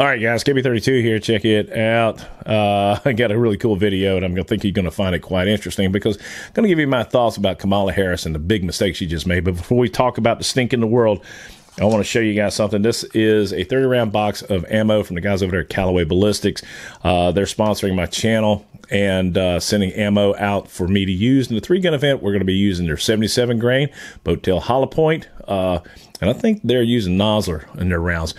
All right, guys, KB32 here. Check it out. Uh, I got a really cool video, and I'm going to think you're going to find it quite interesting because I'm going to give you my thoughts about Kamala Harris and the big mistakes she just made. But before we talk about the stink in the world, I want to show you guys something. This is a 30 round box of ammo from the guys over there at Callaway Ballistics. Uh, they're sponsoring my channel and uh, sending ammo out for me to use in the three gun event. We're going to be using their 77 grain Boattail Hollow Point, uh, and I think they're using Nosler in their rounds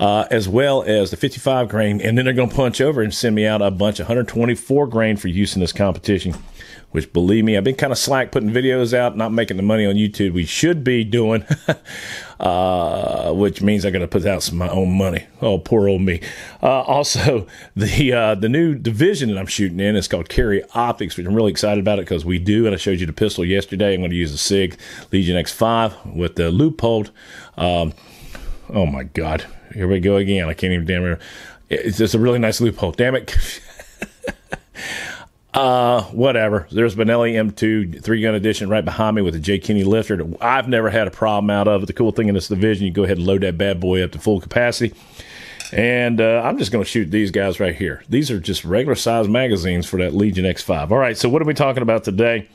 uh, as well as the 55 grain. And then they're going to punch over and send me out a bunch of 124 grain for use in this competition. Which, believe me, I've been kind of slack putting videos out, not making the money on YouTube we should be doing, uh, which means I got to put out some of my own money. Oh, poor old me. Uh, also, the uh, the new division that I'm shooting in is called Carry Optics, which I'm really excited about it because we do, and I showed you the pistol yesterday. I'm going to use the SIG Legion X5 with the Leupold. Um, oh my God, here we go again. I can't even damn remember. It's just a really nice loophole. Damn it. uh, whatever. There's Benelli M2 three gun edition right behind me with a J. Kinney lifter. I've never had a problem out of it. The cool thing in this division, you go ahead and load that bad boy up to full capacity. And uh, I'm just going to shoot these guys right here. These are just regular size magazines for that Legion X5. All right, so what are we talking about today?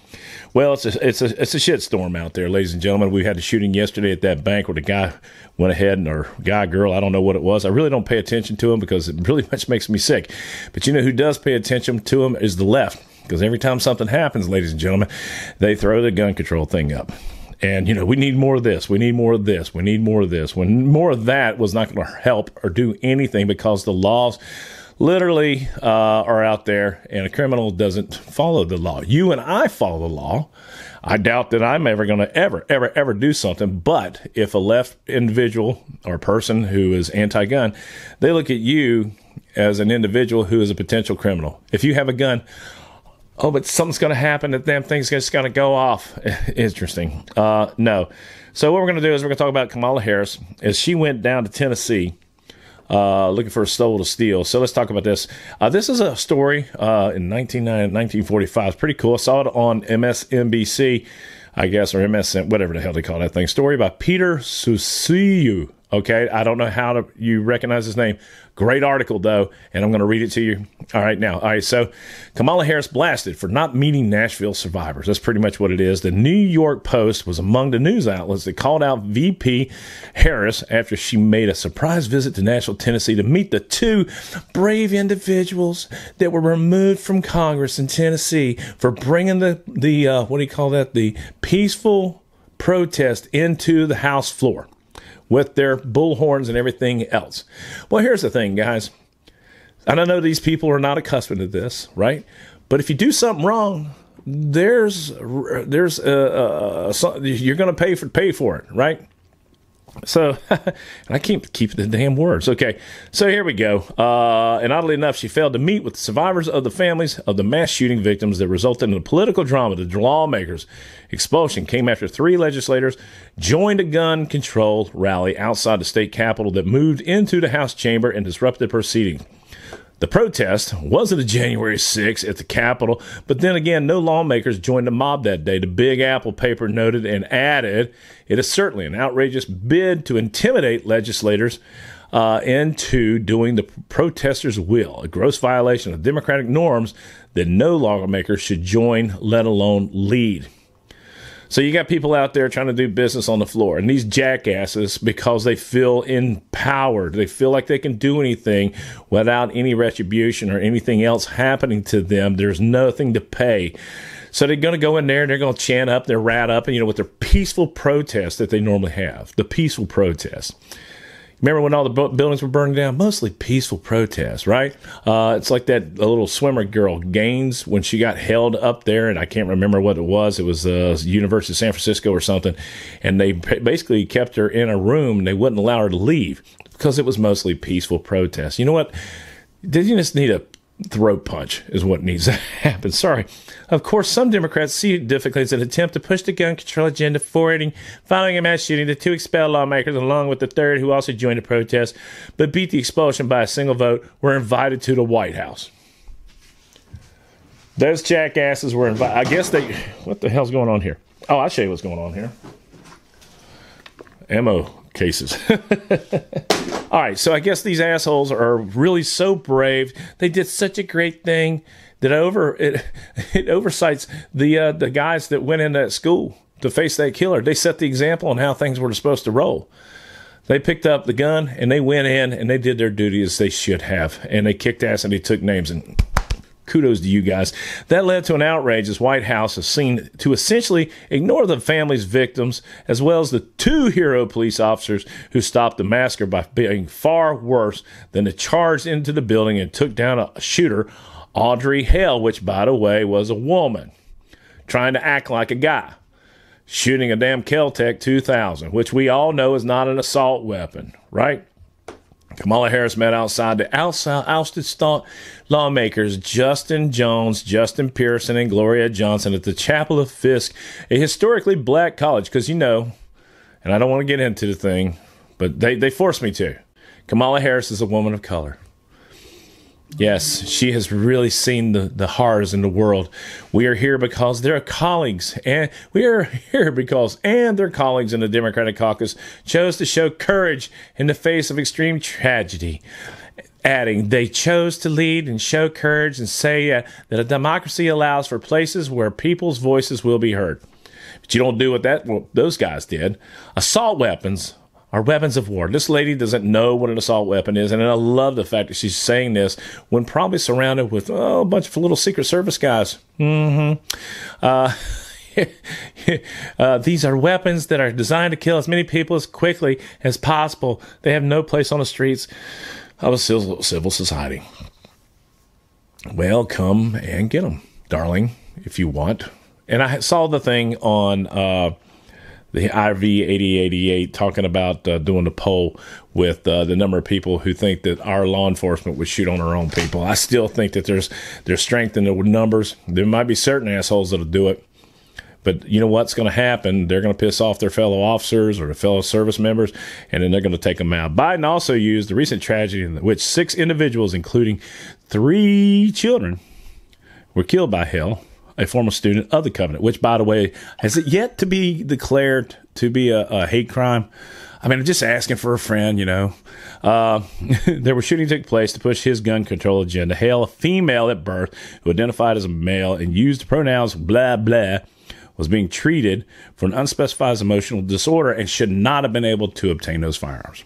Well, it's a, it's a, it's a shit storm out there, ladies and gentlemen. We had a shooting yesterday at that bank where the guy went ahead and, or guy, girl, I don't know what it was. I really don't pay attention to him because it really much makes me sick. But you know who does pay attention to him is the left. Because every time something happens, ladies and gentlemen, they throw the gun control thing up. And, you know, we need more of this. We need more of this. We need more of this. When more of that was not going to help or do anything because the laws literally uh, are out there and a criminal doesn't follow the law. You and I follow the law. I doubt that I'm ever going to ever, ever, ever do something. But if a left individual or person who is anti gun, they look at you as an individual who is a potential criminal. If you have a gun, oh, but something's going to happen. That damn thing's just going to go off. Interesting. Uh, no. So what we're going to do is we're going to talk about Kamala Harris as she went down to Tennessee. Uh, looking for a soul to steal. So let's talk about this. Uh, this is a story uh, in 19FortyFive. It's pretty cool. I saw it on MSNBC, I guess, or MSN, whatever the hell they call that thing. Story by Peter Suciu. Okay, I don't know how to, you recognize his name. Great article, though, and I'm going to read it to you. All right, now. All right, so Kamala Harris blasted for not meeting Nashville survivors. That's pretty much what it is. The New York Post was among the news outlets that called out VP Harris after she made a surprise visit to Nashville, Tennessee to meet the two brave individuals that were removed from Congress in Tennessee for bringing the, the uh, what do you call that, the peaceful protest into the House floor with their bullhorns and everything else. Well, here's the thing, guys. And I know these people are not accustomed to this, right? But if you do something wrong, there's there's uh, uh, you're going to pay for pay for it, right? So, I can't keep the damn words. Okay, so here we go. Uh, and oddly enough, she failed to meet with the survivors of the families of the mass shooting victims that resulted in the political drama. The lawmakers' expulsion came after three legislators joined a gun control rally outside the state capitol that moved into the House chamber and disrupted proceedings. The protest wasn't a January 6th at the Capitol, but then again, no lawmakers joined the mob that day. The Big Apple paper noted and added it is certainly an outrageous bid to intimidate legislators uh, into doing the protesters' will, a gross violation of democratic norms that no lawmaker should join, let alone lead. So you got people out there trying to do business on the floor, and these jackasses, because they feel empowered, they feel like they can do anything without any retribution or anything else happening to them. There's nothing to pay. So they're going to go in there and they're going to chant up, they're rat up, and you know, with their peaceful protest that they normally have, the peaceful protest. Remember when all the buildings were burning down? Mostly peaceful protests, right? Uh, it's like that little swimmer girl, Gaines, when she got held up there, and I can't remember what it was. It was uh, University of San Francisco or something, and they basically kept her in a room and they wouldn't allow her to leave because it was mostly peaceful protests. You know what? Did you just need a throat punch is what needs to happen. Sorry. Of course, some Democrats see difficulties in an attempt to push the gun control agenda forward. Following a mass shooting, the two expelled lawmakers, along with the third who also joined the protest but beat the expulsion by a single vote, were invited to the White House. Those jackasses were invited. I guess they. What the hell's going on here? Oh, I'll show you what's going on here. Ammo cases. All right, so I guess these assholes are really so brave. They did such a great thing that over it it oversights the uh, the guys that went into that school to face that killer. They set the example on how things were supposed to roll. They picked up the gun and they went in and they did their duty as they should have, and they kicked ass and they took names and kudos to you guys. That led to an outrage as White House is seen to essentially ignore the family's victims as well as the two hero police officers who stopped the massacre by being far worse than the charged into the building and took down a shooter, Audrey Hale, which by the way was a woman, trying to act like a guy. Shooting a damn Keltec 2000, which we all know is not an assault weapon, right? Kamala Harris met outside the ousted lawmakers Justin Jones, Justin Pearson, and Gloria Johnson at the Chapel of Fisk, a historically black college. Because you know, and I don't want to get into the thing, but they, they forced me to. Kamala Harris is a woman of color. Yes, she has really seen the, the horrors in the world. We are here because they're colleagues, and we are here because and their colleagues in the Democratic caucus chose to show courage in the face of extreme tragedy. Adding, they chose to lead and show courage and say uh, that a democracy allows for places where people's voices will be heard. But you don't do what that what those guys did. Assault weapons are weapons of war. This lady doesn't know what an assault weapon is, and I love the fact that she's saying this when probably surrounded with oh, a bunch of little Secret Service guys. Mm-hmm. Uh, uh, these are weapons that are designed to kill as many people as quickly as possible. They have no place on the streets of a civil society. Well, come and get them, darling, if you want. And I saw the thing on uh, the IV8888 talking about uh, doing the poll with uh, the number of people who think that our law enforcement would shoot on our own people. I still think that there's there's strength in the numbers. There might be certain assholes that'll do it. But you know what's going to happen? They're going to piss off their fellow officers or their fellow service members, and then they're going to take them out. Biden also used the recent tragedy in which six individuals, including three children, were killed by Hale a former student of the covenant, which, by the way, has it yet to be declared to be a, a hate crime? I mean, I'm just asking for a friend, you know. Uh, there were shootings took place to push his gun control agenda. Hale, a female at birth who identified as a male and used the pronouns blah blah, was being treated for an unspecified emotional disorder and should not have been able to obtain those firearms.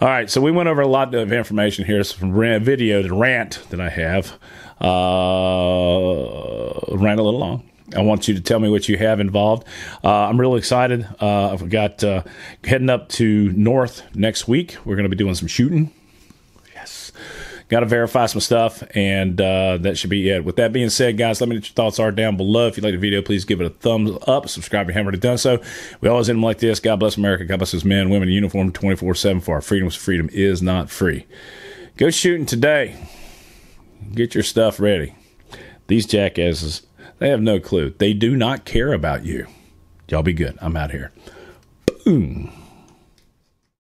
All right, so we went over a lot of information here. some from video, the rant that I have. Uh, ran a little long. I want you to tell me what you have involved. Uh, I'm really excited. Uh, I've got uh, heading up to North next week. We're going to be doing some shooting. Yes. Got to verify some stuff, and uh, that should be it. With that being said, guys, let me know what your thoughts are down below. If you like the video, please give it a thumbs up. Subscribe if you haven't already done so. We always end them like this. God bless America. God bless men, women in uniform 24 7 for our freedoms. Freedom is not free. Go shooting today. Get your stuff ready. These jackasses, they have no clue. They do not care about you. Y'all be good. I'm out here. Boom.